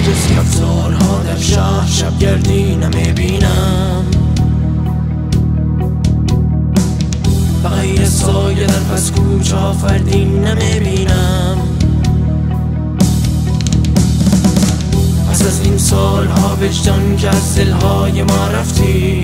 بجز کفزارها در شهر شب گردی نمی‌بینم. و غیر سایه در پس کوچه ها فردی نمی‌بینم. پس از این سالها وجدان که از دلهای ما رفتی.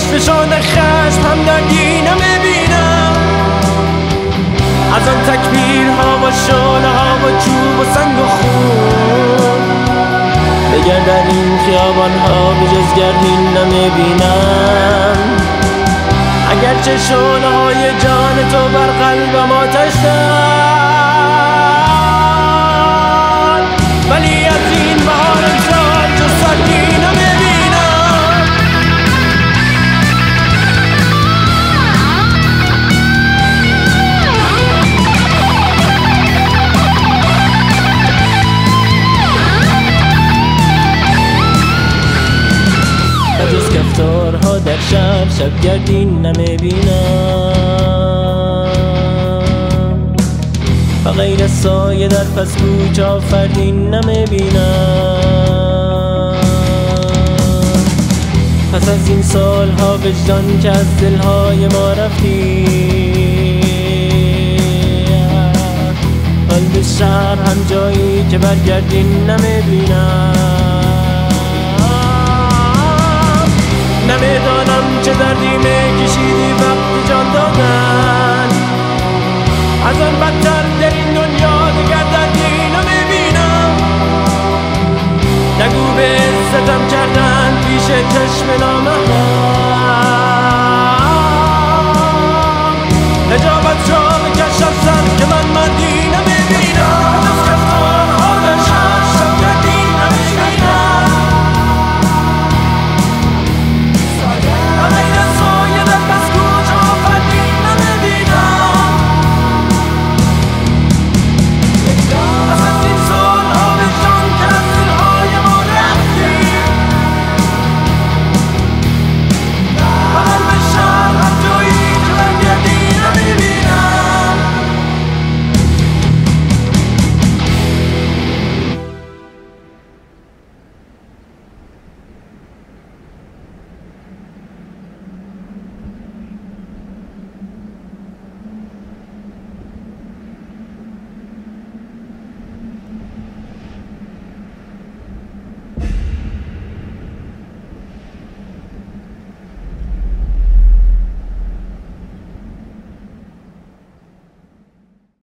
فشان خشم هم دردی نمی‌بینم. از آن تکبیر ها و شاله ها و چوب و سنگ و خون. بگر در این خیابان ها به جز گردین نمی‌بینم. اگرچه شاله های جان تو بر قلبم آتش داد شب شب گردین نمی‌بینم. و غیر سایه در پس کوچه فردین نمی‌بینم. پس از این سالها وجدان که از دلهای ما رفتی. قلب شهر هم جایی که برگردین نمی‌بینم. نمی‌دانم چه دردی میکشیدی وقت جان دادن. از آن بدتر در این دنیا دیگر دردی نمی‌بینم. نگو به ستم کردن پیش چشم نامه نجابت شد